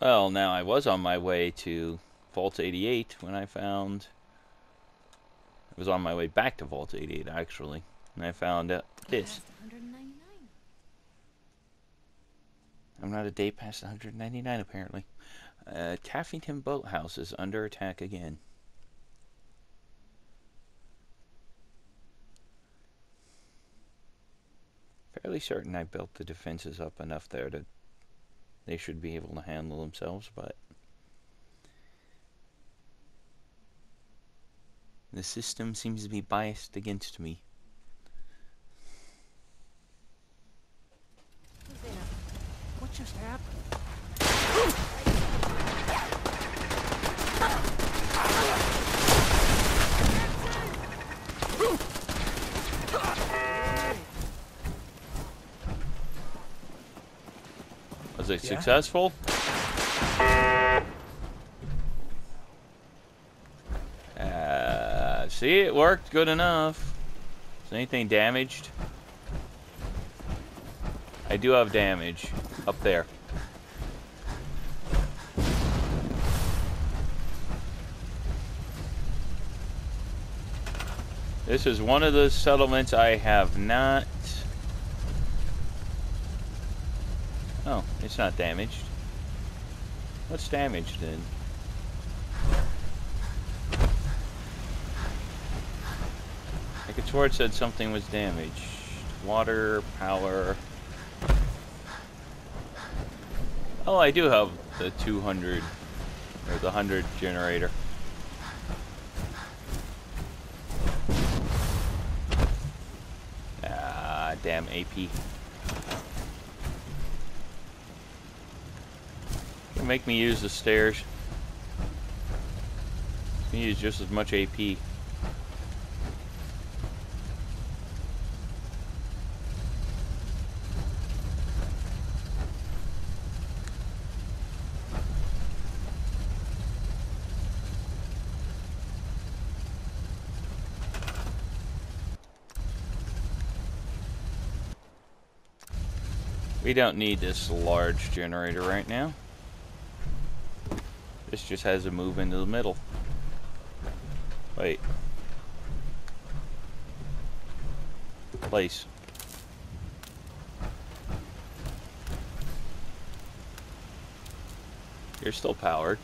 Well, now I was on my way to Vault 88 when I found. I was on my way back to Vault 88 actually, and I found uh, this. I'm not a day past 199 apparently. Uh, Taffington Boathouse is under attack again. Fairly certain I built the defenses up enough there that they should be able to handle themselves, but the system seems to be biased against me. Who's there? What just happened? Was it Yeah? successful? Uh, see, it worked good enough. Is anything damaged? I do have damage up there. This is one of the settlements I have not Oh, it's not damaged. What's damaged then? I could swear it said something was damaged. Water, power. Oh, I do have the 200 or the 100 generator. Ah, damn AP. Make me use the stairs. Me use just as much AP. We don't need this large generator right now. This just has to move into the middle. Wait. Place. You're still powered.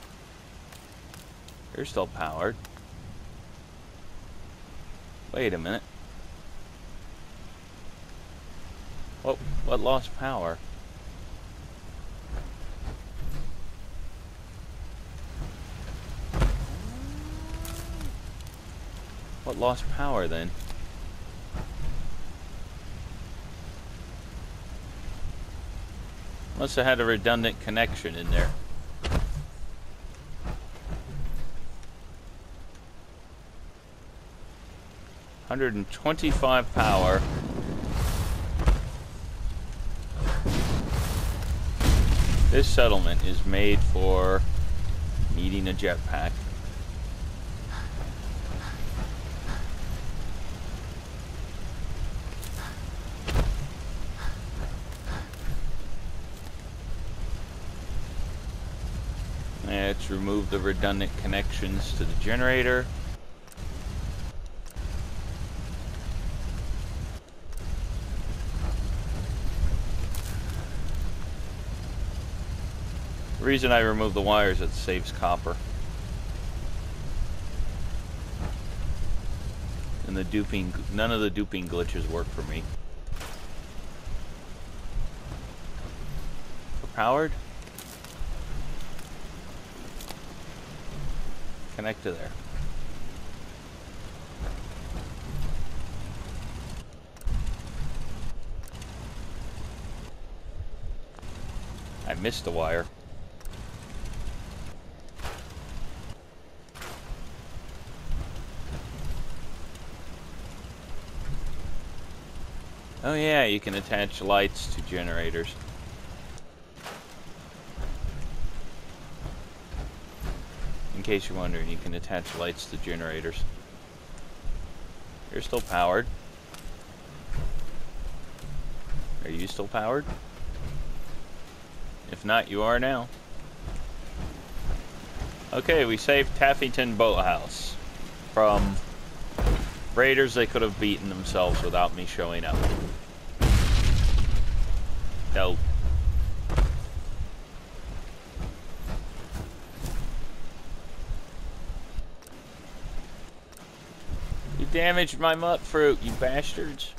You're still powered. Wait a minute. What what lost power? What lost power then? Must have had a redundant connection in there. Hundred and twenty-five power. This settlement is made for needing a jetpack. Remove the redundant connections to the generator. The reason I remove the wires it saves copper. And the duping, none of the duping glitches work for me. Powered? Connect to there. I missed the wire. Oh yeah, you can attach lights to generators. Case you're wondering, you can attach lights to generators. You're still powered. Are you still powered? If not, you are now. Okay, we saved Taffington Boathouse from raiders they could have beaten themselves without me showing up. No. Damaged my mut fruit, you bastards.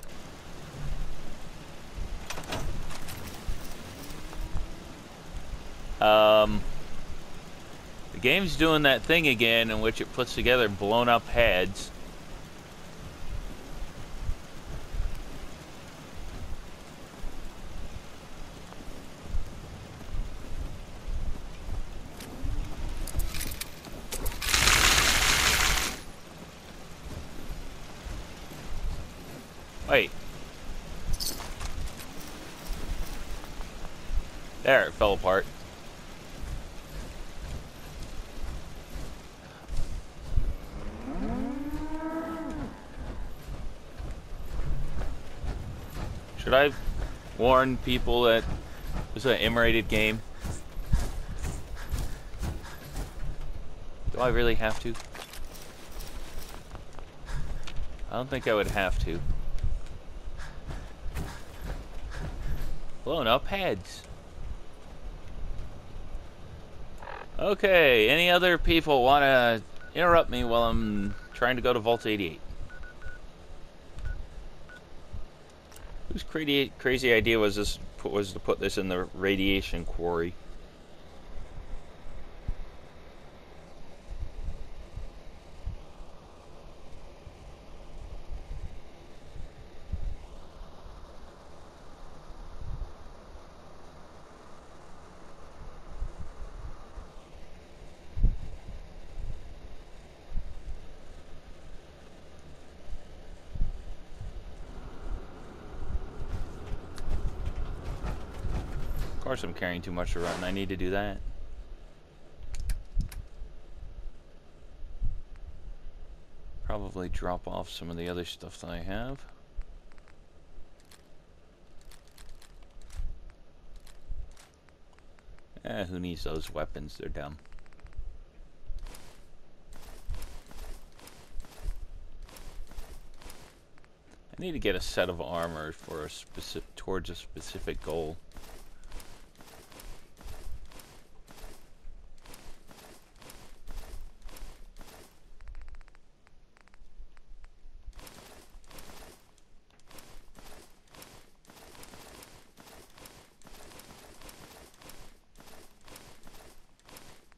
Um, the game's doing that thing again in which it puts together blown up heads. Wait. There, it fell apart. Should I warn people that this is an M-rated game? Do I really have to? I don't think I would have to. Blown up heads. Okay, any other people want to interrupt me while I'm trying to go to Vault 88? Whose crazy, crazy idea was this was to put this in the radiation quarry? Course I'm carrying too much around. I need to do that. Probably drop off some of the other stuff that I have. Eh, who needs those weapons? They're dumb. I need to get a set of armor for a specific towards a specific goal.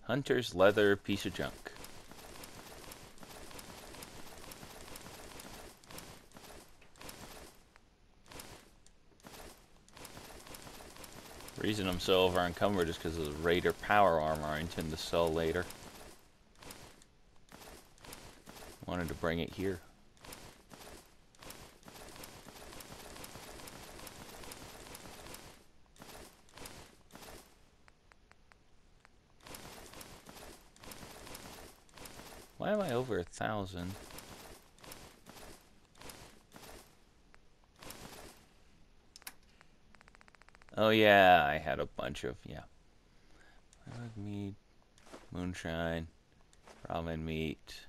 Hunter's leather piece of junk. Reason I'm so over encumbered is because of the Raider power armor I intend to sell later. Wanted to bring it here. Why am I over a thousand? Oh yeah, I had a bunch of, yeah. I like meat, moonshine, ramen meat.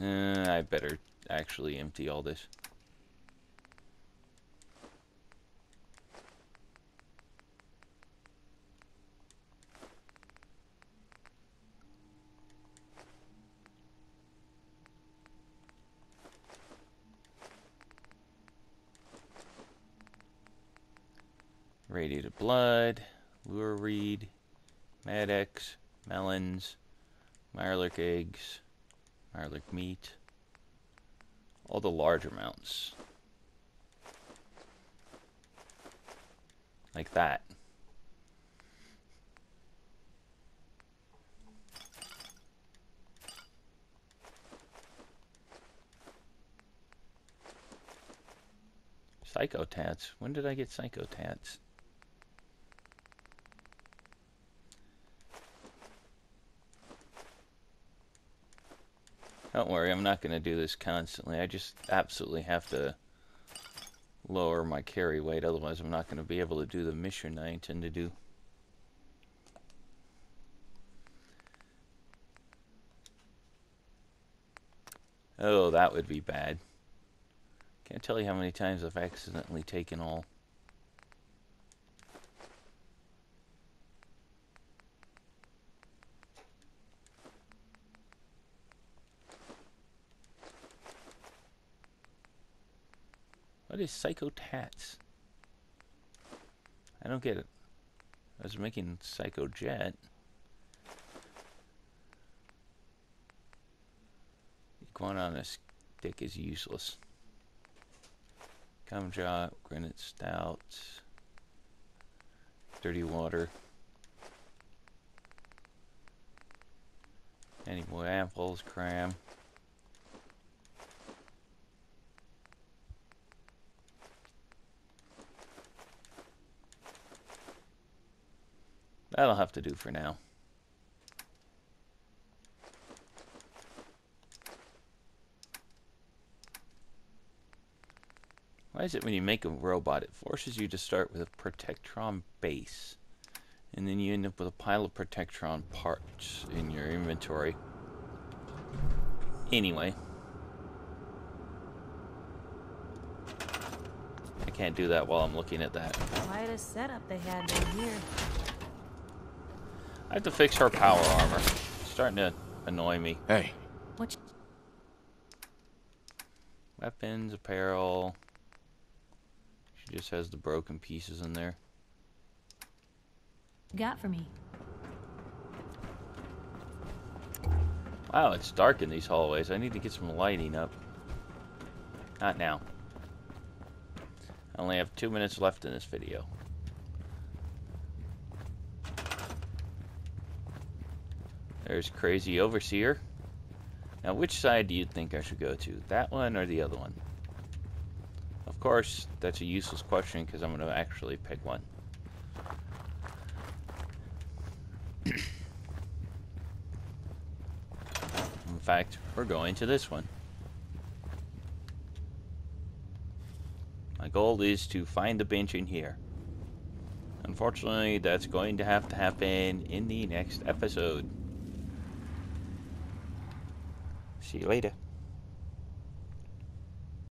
Uh, I better actually empty all this. Radiated blood, lure reed, Med-X, melons, Mirelurk eggs, Mirelurk meat, all the large amounts. Like that. Psychotats. When did I get psychotats? Don't worry, I'm not going to do this constantly. I just absolutely have to lower my carry weight, otherwise I'm not going to be able to do the mission I intend to do. Oh, that would be bad. Can't tell you how many times I've accidentally taken all What is Psycho Tats? I don't get it. I was making Psycho Jet. Iguana on a stick is useless. Gumdrop, Gwinnett Stout, dirty water. Any more apples, cram. That'll have to do for now. Why is it when you make a robot, it forces you to start with a Protectron base. And then you end up with a pile of Protectron parts in your inventory. Anyway. I can't do that while I'm looking at that. Quite a setup they had down here. I have to fix her power armor. It's starting to annoy me. Hey, What Weapons, apparel. She just has the broken pieces in there. got for me? Wow, it's dark in these hallways. I need to get some lighting up. Not now. I only have two minutes left in this video. There's Crazy Overseer. Now, which side do you think I should go to? That one or the other one? Of course, that's a useless question because I'm going to actually pick one. In fact, we're going to this one. My goal is to find the bench in here. Unfortunately, that's going to have to happen in the next episode. See you later.